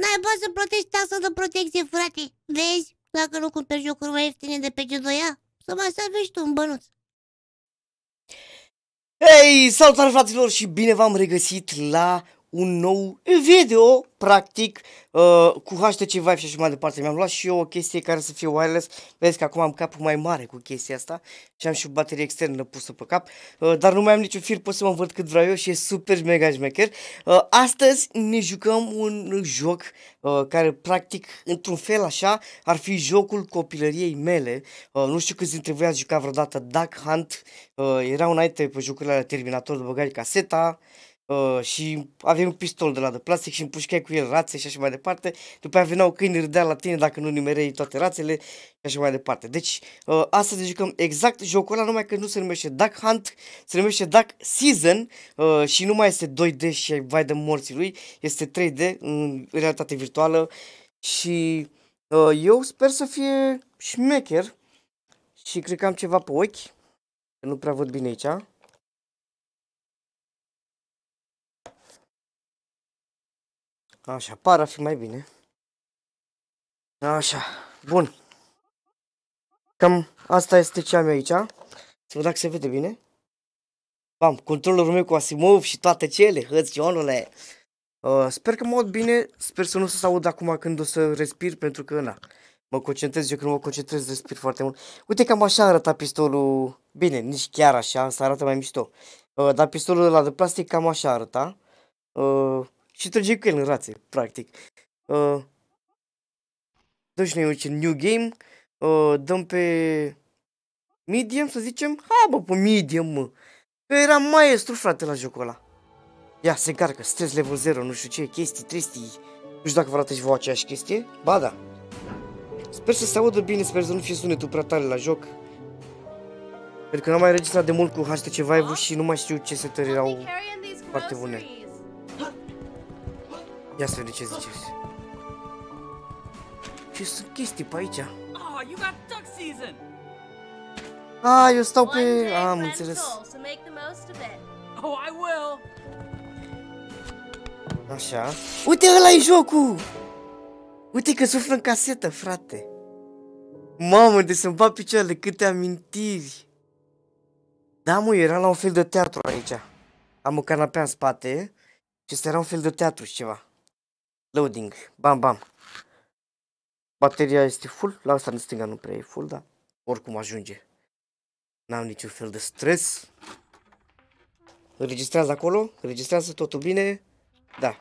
N-ai poți să plătești taxă de protecție, frate. Vezi? Dacă nu cumperi jocuri mai ieftine de pe G2A, să mai servești tu un bănuț. Hei, salutare fraților și bine v-am regăsit la un nou video, practic, uh, cu HTC Vive și așa mai departe. Mi-am luat și eu o chestie care să fie wireless. Vezi că acum am capul mai mare cu chestia asta și am și o baterie externă pusă pe cap. Uh, dar nu mai am niciun fir, pot să mă văd cât vreau eu și e super mega șmecher. Uh, astăzi ne jucăm un joc uh, care, practic, într-un fel așa, ar fi jocul copilăriei mele. Uh, nu știu câți dintre voi ați jucat vreodată Duck Hunt. Uh, era înainte pe jocurile alea Terminator de băgai caseta. Uh, și aveai un pistol de la de plastic și împușcai cu el rațe și așa mai departe. După aia veneau câini râdea la tine dacă nu nimerei toate rațele și așa mai departe. Deci, uh, astăzi jucăm exact jocul ăla, numai că nu se numește Duck Hunt, se numește Duck Season uh, și nu mai este 2D și ai vai de morții lui, este 3D în realitate virtuală și uh, eu sper să fie șmecher și cred că am ceva pe ochi, că nu prea văd bine aici. Așa, par a fi mai bine. Așa, bun. Cam asta este ce am eu aici. Să văd dacă se vede bine. Bam, controllerul meu cu Asimov și toate cele, hăționule. Uh, sper că mă aud bine, sper să nu se aud acum când o să respir, pentru că, na, mă concentrez, eu când mă concentrez, respir foarte mult. Uite cam așa arăta pistolul, bine, nici chiar așa, să arată mai mișto. Uh, dar pistolul ăla de plastic cam așa arăta. Uh, și trage cu el în rațe, practic. Uh, dăm și noi aici new game, uh, dăm pe medium, să zicem. Hai bă, pe medium, mă. Că era maestru, frate, la jocul ăla. Ia, se încarcă, stres level 0, nu știu ce, chestii, tristii. Nu știu dacă vă arată și vouă aceeași chestie. Ba da. Sper să se audă bine, sper să nu fie sunetul prea tare la joc. Pentru că n-am mai registrat de mult cu HTC Vive și nu mai știu ce setări erau foarte bune. Ia să vedem ce ziceți. Ce sunt chestii pe aici? Oh, you got duck season. A, eu stau One pe... day, Am Glen's înțeles. soul, so make the most of it. Oh, I will. Așa. Uite, ăla e jocul! Uite că suflă în casetă, frate. Mamă, de să-mi bat picioarele, câte amintiri. Da, mă, era la un fel de teatru aici. Am o canapea în spate și ăsta era un fel de teatru și ceva. Loading. Bam, bam. Bateria este full. La asta în stânga nu prea e full, dar oricum ajunge. N-am niciun fel de stres. Înregistrează acolo? Înregistrează totul bine? Da.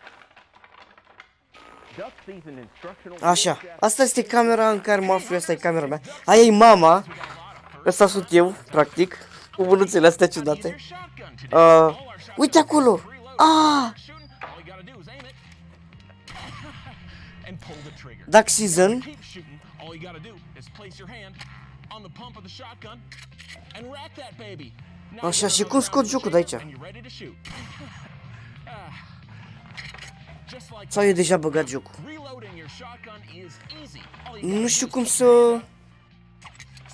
Așa, asta este camera în care mă aflu, asta e camera mea. Aia e mama. Asta sunt eu, practic, cu mânuțele astea ciudate. Uh, uite acolo! Ah! Baby. Now Așa, you și gotta cum go scot down jocul de aici? and you're ready to shoot. Ah. Just like Sau e deja băgat jocul? reloading your shotgun is easy. All you Nu știu cum să...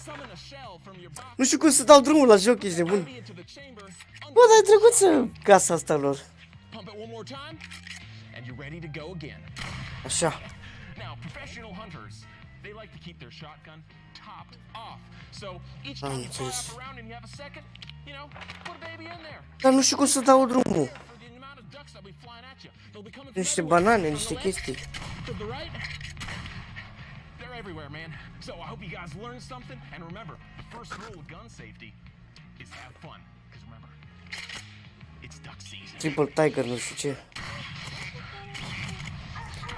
summon a shell from your box Nu știu cum să dau drumul la joc, ești nebun. into the chamber, Bă, dar e drăguță casa asta lor. pump it one more time, and you're ready to go again. Așa. Now, professional hunters, they like to keep their shotgun topped off. So each time you fire up around and you have a second, you know, put a baby in there. Dar nu știu cum să dau drumul. For of ducks that'll be flying at you. They'll be coming from Niște banane, niște chestii. To the right. They're everywhere, man. So I hope you guys learned something. And remember, the first rule of gun safety is have fun. Because remember, it's duck season. Triple Tiger, nu știu ce.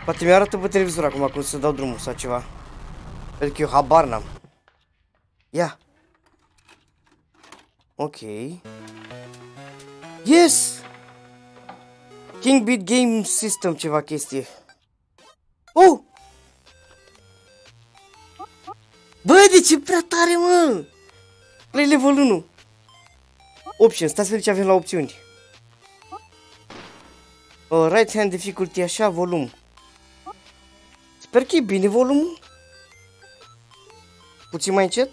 Poate mi-arată pe televizor acum cum să dau drumul sau ceva. Pentru că eu habar n-am. Ia. Ok. Yes! King Beat Game System ceva chestie. Oh! Bă, de ce prea tare, mă? Play level 1. Options, stați să vedem ce avem la opțiuni. Uh, right hand difficulty așa, volum. Sper că e bine volumul. Puțin mai încet.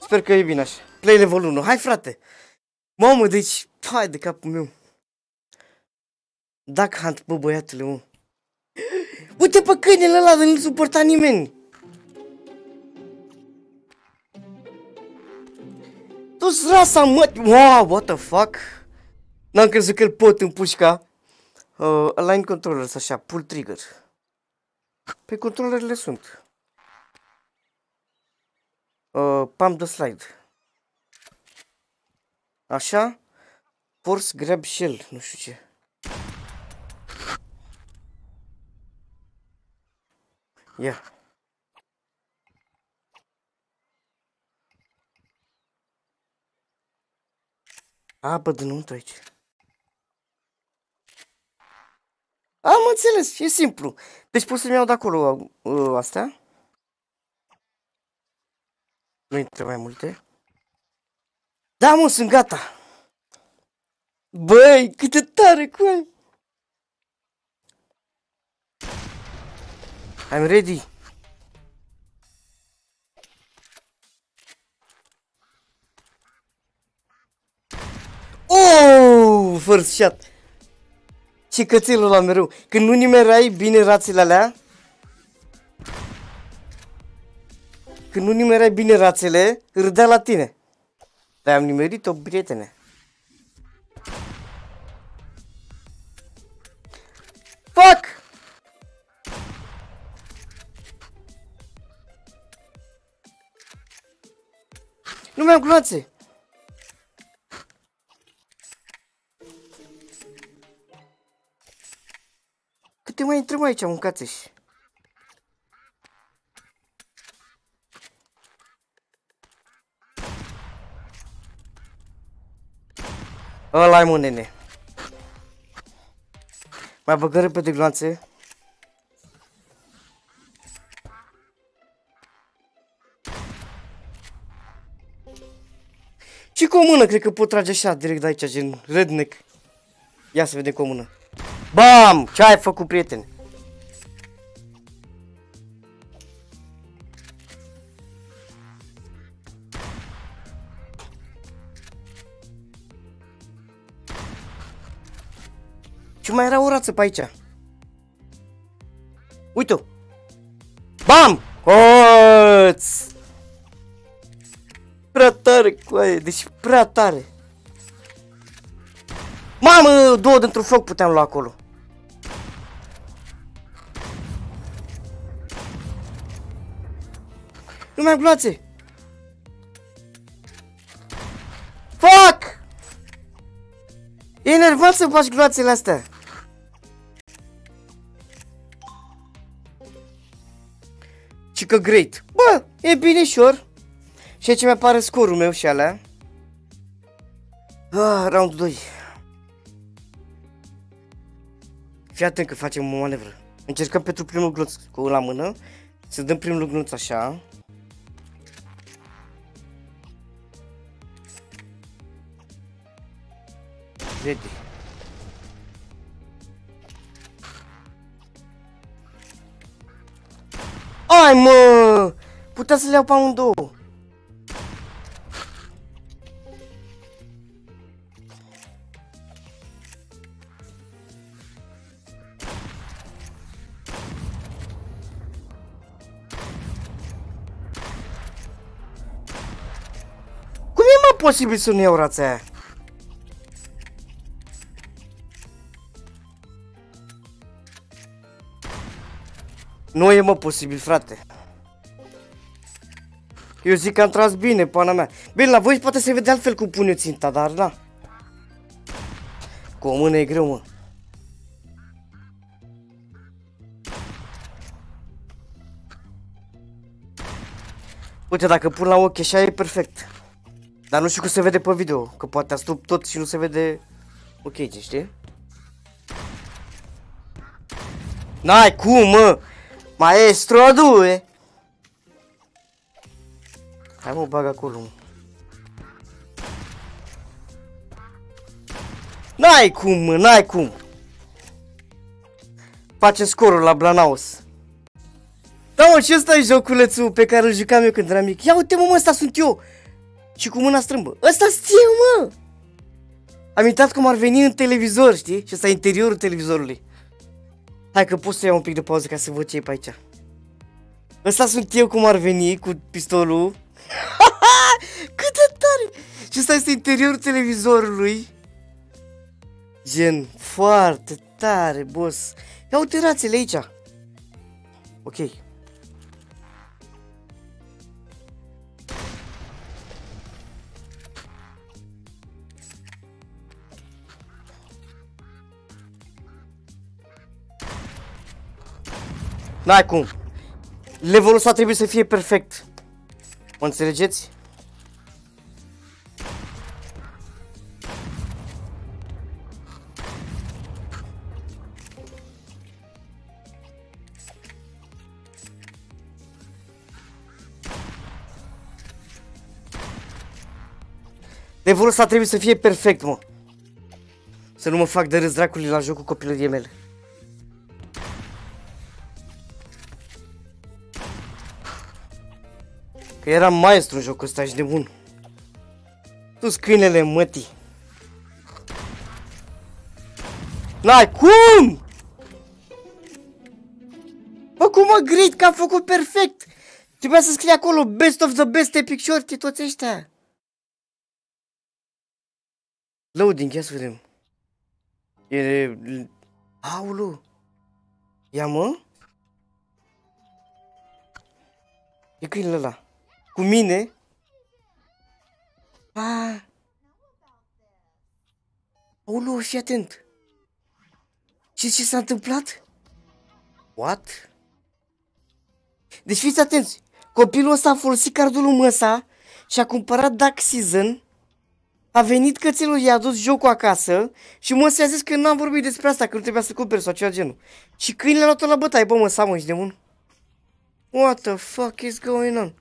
Sper că e bine așa. Play level 1. Hai frate. Mamă, deci, hai de capul meu. Duck Hunt, bă, băiatule, mă. Uite pe câinele ăla, de nu suporta nimeni. Tu-s rasa, mă! Wow, what the fuck? N-am crezut că îl pot în pușca. Uh, line controllers, așa, pull trigger. Pe controllerele sunt. Uh, pump the slide. Așa. Force grab shell, nu știu ce. Ia. Apă dinăuntru aici. Am înțeles, e simplu. Deci pot să-mi iau de acolo uh, astea. Nu intră mai multe. Da, mă, sunt gata. Băi, cât de tare cu ai. I'm ready. Oh, first shot. Ce cățelul la mereu. Când nu nimerai bine rațele alea, când nu nimerai bine rațele, râdea la tine. Dar am nimerit-o, prietene. Fuck! Nu mi-am gloanțe! Câte mai intrăm aici, mâncați-și? Ăla-i mă, nene. Mai băgă repede gloanțe. Și cu o mână, cred că pot trage așa, direct de aici, gen redneck. Ia să vedem cu o mână. Bam! Ce ai făcut, prieten? Și mai era o rață pe aici. Uite-o! Bam! Hoț! Prea tare, coaie, deci prea tare. Mamă, două dintr-un foc puteam lua acolo. Nu mai am gloanțe. Fuck! E enervant să faci gloanțele astea. Și că great. Bă, e binișor. Și ce mi-apare scorul meu și alea. Ah, round 2. Fii atent că facem o manevră. Încercăm pentru primul glonț cu la mână. Să dăm primul glonț așa. Ready. Ai mă! Putea să le iau pe amândouă. Cum e mă posibil să nu iau rața aia? Nu e mă posibil, frate. Eu zic că am tras bine, pana mea. Bine, la voi poate se vede altfel cum pun eu ținta, dar da. Cu o mână e greu, mă. Uite, dacă pun la ochi așa e perfect. Dar nu știu cum se vede pe video, că poate astup tot și nu se vede ok, ce știi? N-ai cum, mă! Maestro 2! Hai mă, bag acolo. mă. N-ai cum, mă, n-ai cum. Face scorul la Blanaus. Da, mă, și ăsta e joculețul pe care îl jucam eu când eram mic. Ia uite, mă, mă, ăsta sunt eu. Și cu mâna strâmbă. Ăsta sunt eu, mă. Am intrat cum ar veni în televizor, știi? Și ăsta e interiorul televizorului. Hai că pot să iau un pic de pauză ca să văd ce e pe aici. Ăsta sunt eu cum ar veni cu pistolul. Cât de tare! Și ăsta este interiorul televizorului. Gen, foarte tare, boss. Ia uite rațele aici. Ok. N-ai cum. Levelul ăsta trebuie să fie perfect. Mă înțelegeți? Levelul ăsta trebuie să fie perfect, mă. Să nu mă fac de râs dracului la jocul copilăriei mele. Că eram maestru în jocul ăsta, ești de bun. Tu câinele mătii. N-ai cum! Bă, cum mă grit că am făcut perfect? Trebuia să scrie acolo Best of the best epic shorty, toți ăștia. Loading, ia să vedem. E... Aulu. Ia mă. E câinele ăla. Cu mine. A. Aulu, fii atent. Și ce s-a întâmplat? What? Deci fiți atenți. Copilul ăsta a folosit cardul lui măsa și a cumpărat Dark Season a venit cățelul, i-a adus jocul acasă și mă a zis că n-am vorbit despre asta, că nu trebuia să cumperi sau ceva genul. Și câinele a luat-o la bătaie, bă mă, să mă, de un. What the fuck is going on?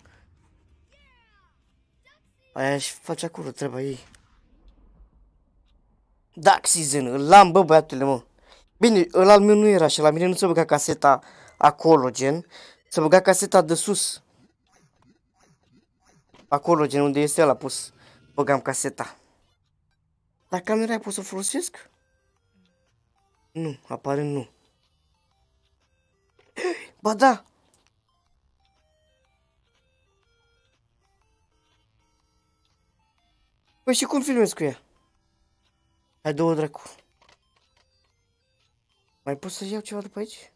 Aia și face acolo treaba ei. Dark Season, îl am, bă, băiatule, mă. Bine, ăla al meu nu era și la mine nu se băga caseta acolo, gen. Se băga caseta de sus. Acolo, gen, unde este ăla pus. Băgam caseta. Dar camera aia pot să o folosesc? Nu, apare nu. Ba da! Păi și cum filmez cu ea? Hai două dracu. Mai pot să iau ceva după aici?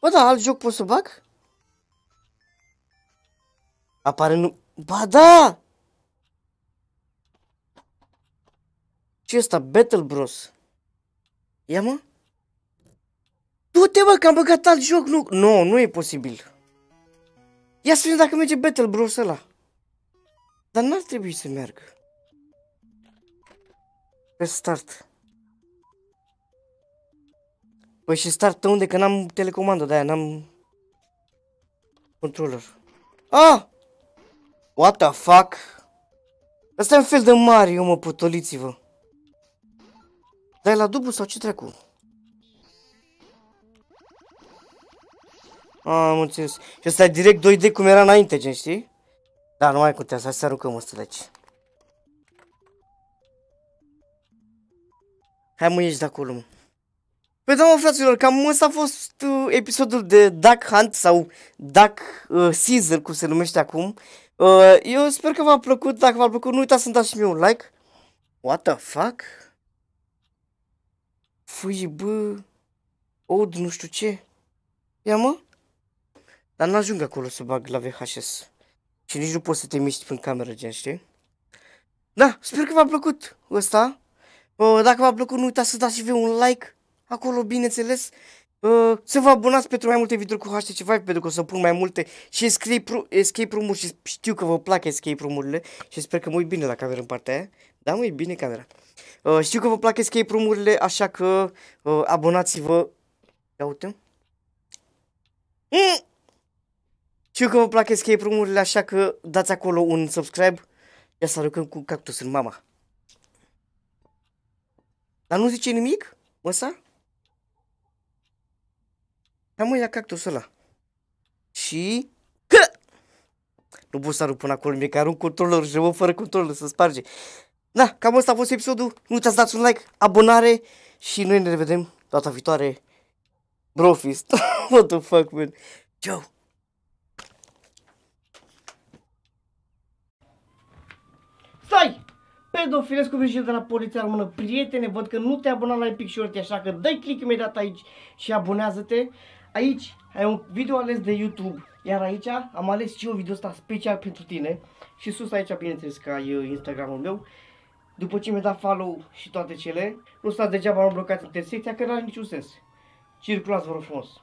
Bă da, alt joc pot să bag? Apare nu... Ba da! ce ăsta? Battle Bros. Ia mă? Du-te mă, că am băgat alt joc, nu... Nu, nu e posibil. Ia să vedem dacă merge Battle Bros ăla. Dar n-ar trebui să meargă. Pe start. Păi și start unde? Că n-am telecomandă de aia, n-am... Controller. Ah! What the fuck? Asta e un fel de Mario, mă, potoliți-vă. Dai la dublu sau ce dracu? Am înțeles. Și ăsta e direct 2D cum era înainte, gen, știi? Da, nu mai contează, hai să aruncăm ăsta de aici. Hai mă, ieși de acolo, mă. Păi da, mă, fraților, cam ăsta a fost uh, episodul de Duck Hunt sau Duck uh, Caesar, cum se numește acum. Uh, eu sper că v-a plăcut, dacă v-a plăcut, nu uitați să-mi dați și mie un like. What the fuck? Fui, bă, od, nu știu ce. Ia mă. Dar n-ajung acolo să bag la VHS. Și nici nu poți să te miști în cameră, gen, știi? Da, sper că v-a plăcut ăsta. Uh, dacă v-a plăcut, nu uitați să dați și voi un like acolo, bineînțeles. Uh, să vă abonați pentru mai multe videouri cu HTC Vive, pentru că o să pun mai multe și escape, escape room-uri și știu că vă plac escape room-urile și sper că mă uit bine la camera în partea aia. Da, mă, e bine camera. Uh, știu că vă plac escape room-urile, așa că uh, abonați-vă. Ia uite. Mm! Știu că vă plac escape room-urile, așa că dați acolo un subscribe. Ia să aruncăm cu cactus în mama. Dar nu zice nimic? Măsa? Hai mă, ia cactusul ăla. Și... Că! Nu pot să arunc până acolo, mie că arunc controllerul și mă fără controllerul să sparge. Da, cam asta a fost episodul. Nu uitați să dați un like, abonare și noi ne revedem data viitoare. Brofist. What the fuck, man. Ciao. Pedofilescu Virgil de la Poliția Română. Prietene, văd că nu te-ai abonat la Epic Shorty, așa că dai click imediat aici și abonează-te. Aici ai un video ales de YouTube, iar aici am ales și eu video ăsta special pentru tine. Și sus aici, bineînțeles, că ai uh, Instagramul meu. După ce mi-ai dat follow și toate cele, nu stați degeaba mă blocați intersecția, că nu are niciun sens. Circulați, vă rog frumos.